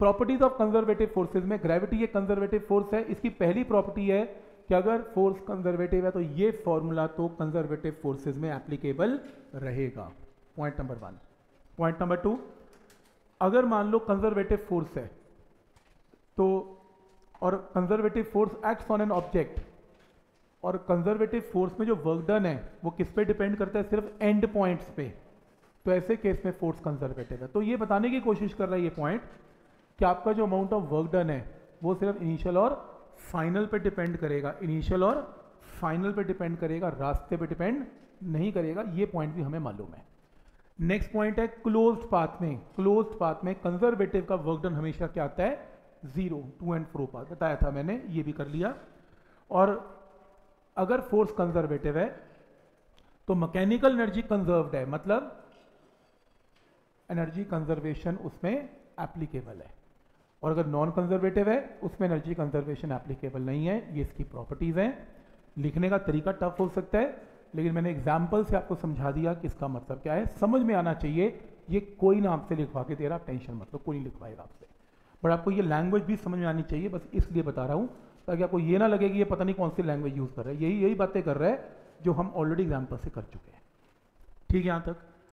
Properties of conservative forces में gravity एक conservative force है, इसकी पहली प्रॉपर्टी है कि अगर फोर्स कंजर्वेटिव है तो ये फॉर्मूला तो कंजर्वेटिव फोर्सेज में एप्लीकेबल रहेगा। Point number one point number two अगर मान लो कंजर्वेटिव फोर्स है तो और conservative force acts on an object और कंजर्वेटिव फोर्स में जो वर्क डन है, वो किस पे डिपेंड करता है? सिर्फ़ एंड पॉइंट्स पे। तो ऐसे केस में फोर्स कंजर्वेटिव है। तो ये बताने की कोशिश कर रहा है ये पॉइंट कि आपका जो अमाउंट ऑफ़ वर्क डन है, वो सिर्फ़ इनिशियल और फाइनल पे डिपेंड करेगा। इनिशियल और फाइनल पे डिपेंड करेगा, रास्ते पे डिपेंड नहीं करेगा, ये पॉइंट भी हमें मालूम है। नेक्स्ट पॉइंट है क्लोज पाथ में। क्लोज पाथ में कंजर्वेटिव का वर्क डन हमेशा क्या आता है? Zero to and fro path बताया था मैंने, ये भी कर लिया। और अगर फोर्स कंजर्वेटिव है तो मैकेनिकल एनर्जी कंजर्व्ड है। मतलब एनर्जी कंजर्वेशन उसमें एप्लीकेबल है। और अगर नॉन कंजर्वेटिव है, उसमें एनर्जी कंजर्वेशन एप्लीकेबल नहीं है, ये इसकी प्रॉपर्टीज़ हैं। लिखने का तरीका टफ हो सकता है, लेकिन मैंने एग्ज़ाम्पल से आपको समझा दिया कि इसका मतलब क्या है। समझ में आना चाहिए, ये कोई ना आपसे लिखवा के दे रहा टेंशन मतलब कोई नहीं लिखवाएगा आपसे। बट आपको ये लैंग्वेज भी समझ में आनी चाहिए, बस इसलिए बता रहा हूँ, ताकि आपको ये ना लगे कि ये पता नहीं कौन सी लैंग्वेज यूज़ कर रहा है। यही यही बातें कर रहा है, जो हम ऑलरेडी एग्ज़ाम्पल से कर चुके हैं। ठीक है, यहाँ तक।